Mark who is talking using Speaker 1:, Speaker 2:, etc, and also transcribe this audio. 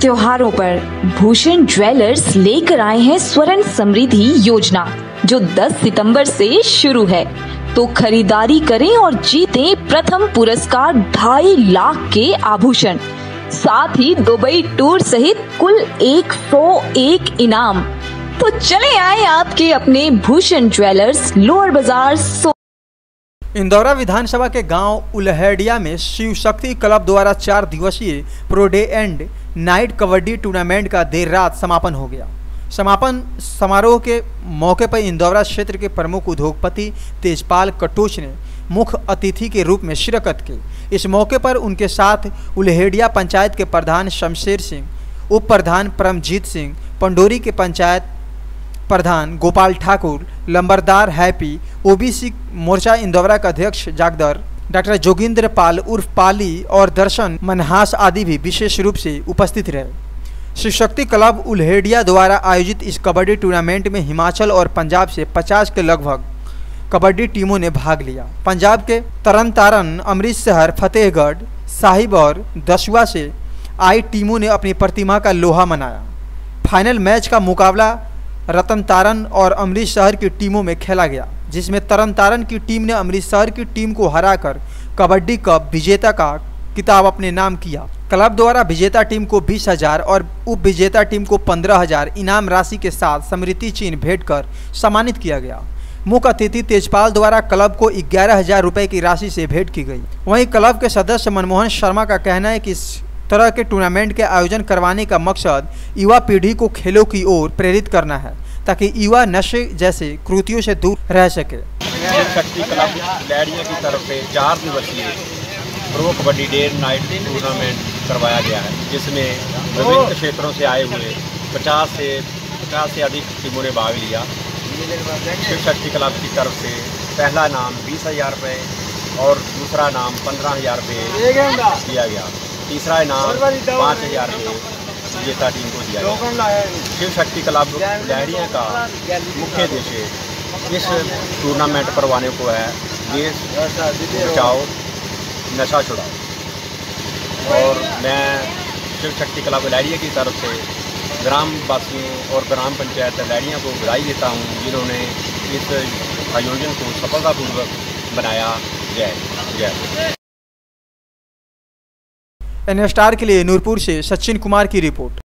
Speaker 1: त्योहारों पर भूषण ज्वेलर्स लेकर आए हैं स्वर्ण समृद्धि योजना, जो 10 सितंबर से शुरू है। तो खरीदारी करें और जीतें प्रथम पुरस्कार ढाई लाख के आभूषण। साथ ही दुबई टूर सहित कुल 101 इनाम। तो चले आए आपके अपने भूषण ज्वेलर्स, लोअर बाज़ार सो
Speaker 2: इंदौरा विधानसभा के गाँव उलहेडिया में शिव शक्ति क्लब द्वारा चार दिवसीय pro day and night kabaddi tournament का देर रात समापन हो गया। समापन समारोह के मौके पर इंदौरा क्षेत्र के प्रमुख उद्योगपति तेजपाल कटोच ने मुख्य अतिथि के रूप में शिरकत की। इस मौके पर उनके साथ उलहेडिया पंचायत के प्रधान शमशेर सिंह, उप प्रधान परमजीत सिंह, पंडोरी के पंचायत प्रधान गोपाल ठाकुर, लंबरदार हैप्पी, ओबीसी मोर्चा इंदौरा का अध्यक्ष जागदर डॉक्टर जोगिंद्र पाल उर्फ़ पाली और दर्शन मनहास आदि भी विशेष रूप से उपस्थित रहे। शिवशक्ति क्लब उल्हेडिया द्वारा आयोजित इस कबड्डी टूर्नामेंट में हिमाचल और पंजाब से 50 के लगभग कबड्डी टीमों ने भाग लिया। पंजाब के तरन तारन अमृतसर, फतेहगढ़, साहिब और दसुआ से आई टीमों ने अपनी प्रतिमा का लोहा मनाया। फाइनल मैच का मुकाबला रतन तारन और अमृतसर की टीमों में खेला गया। जिसमें तरन तारन की टीम ने अमृतसर की टीम को हराकर कबड्डी कप विजेता का किताब अपने नाम किया। क्लब द्वारा विजेता टीम को बीस हज़ार और उप विजेता टीम को पंद्रह हज़ार इनाम राशि के साथ स्मृति चिन्ह भेंट कर सम्मानित किया गया। मुख्य अतिथि तेजपाल द्वारा क्लब को ग्यारह हज़ार रुपये की राशि से भेंट की गई। वहीं क्लब के सदस्य मनमोहन शर्मा का कहना है कि इस तरह के टूर्नामेंट के आयोजन करवाने का मकसद युवा पीढ़ी को खेलों की ओर प्रेरित करना है। ताकि युवा नशे जैसे कृतियों से दूर रह सके।
Speaker 3: शक्ति क्लब लैडिया की तरफ़ से चार दिवसीय pro kabaddi day night tournament करवाया गया है जिसमें विभिन्न क्षेत्रों से आए हुए 50 से 50 से अधिक टीमों ने भाग लिया। शिव शक्ति क्लब की तरफ़ से पहला नाम बीस हज़ार रुपये और दूसरा नाम पंद्रह हज़ार रुपये दिया गया। तीसरा इनाम पाँच हज़ार रुपये विजेता टीम को दिया गया शिव शक्ति क्लब लहरिया का मुख्य उद्देश्य इस टूर्नामेंट करवाने को है। देश बचाओ नशा छुड़ाओ। और मैं शिव शक्ति क्लब लहरिया की तरफ़ से ग्राम वासियों और ग्राम पंचायत लहरिया को बधाई देता हूँ जिन्होंने इस आयोजन को सफलतापूर्वक बनाया। जय जय।
Speaker 2: एन स्टार के लिए नूरपुर से सचिन कुमार की रिपोर्ट।